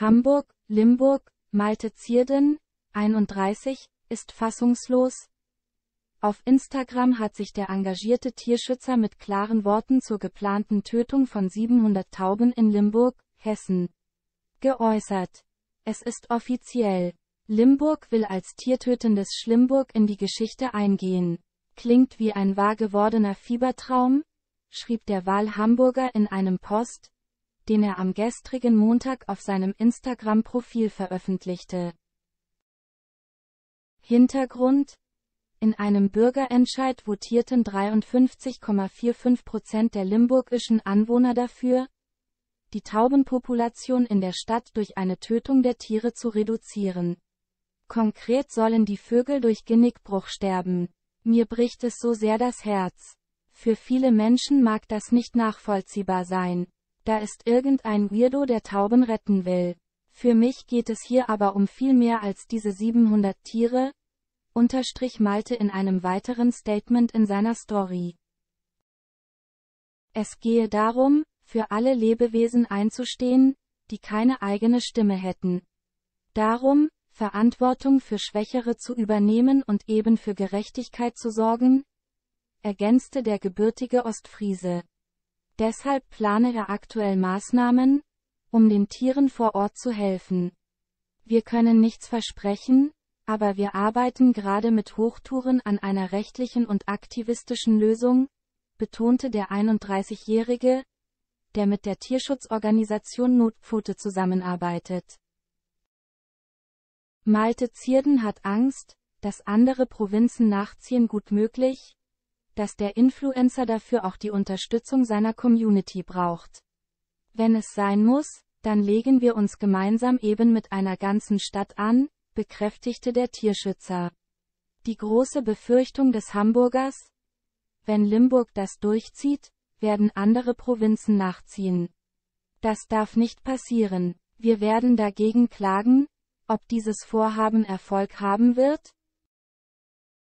Hamburg, Limburg, Malte Zierden, 31, ist fassungslos. Auf Instagram hat sich der engagierte Tierschützer mit klaren Worten zur geplanten Tötung von 700 Tauben in Limburg, Hessen, geäußert. Es ist offiziell. Limburg will als tiertötendes Schlimburg in die Geschichte eingehen. Klingt wie ein wahr gewordener Fiebertraum? schrieb der Wahlhamburger in einem Post, den er am gestrigen Montag auf seinem Instagram-Profil veröffentlichte. Hintergrund? In einem Bürgerentscheid votierten 53,45 Prozent der limburgischen Anwohner dafür, die Taubenpopulation in der Stadt durch eine Tötung der Tiere zu reduzieren. Konkret sollen die Vögel durch Genickbruch sterben. Mir bricht es so sehr das Herz. Für viele Menschen mag das nicht nachvollziehbar sein. Da ist irgendein Weirdo, der Tauben retten will. Für mich geht es hier aber um viel mehr als diese 700 Tiere, unterstrich Malte in einem weiteren Statement in seiner Story. Es gehe darum, für alle Lebewesen einzustehen, die keine eigene Stimme hätten. Darum, Verantwortung für Schwächere zu übernehmen und eben für Gerechtigkeit zu sorgen, ergänzte der gebürtige Ostfriese. Deshalb plane er aktuell Maßnahmen, um den Tieren vor Ort zu helfen. Wir können nichts versprechen, aber wir arbeiten gerade mit Hochtouren an einer rechtlichen und aktivistischen Lösung, betonte der 31-Jährige, der mit der Tierschutzorganisation Notpfote zusammenarbeitet. Malte Zierden hat Angst, dass andere Provinzen nachziehen gut möglich, dass der Influencer dafür auch die Unterstützung seiner Community braucht. Wenn es sein muss, dann legen wir uns gemeinsam eben mit einer ganzen Stadt an, bekräftigte der Tierschützer. Die große Befürchtung des Hamburgers? Wenn Limburg das durchzieht, werden andere Provinzen nachziehen. Das darf nicht passieren. Wir werden dagegen klagen, ob dieses Vorhaben Erfolg haben wird?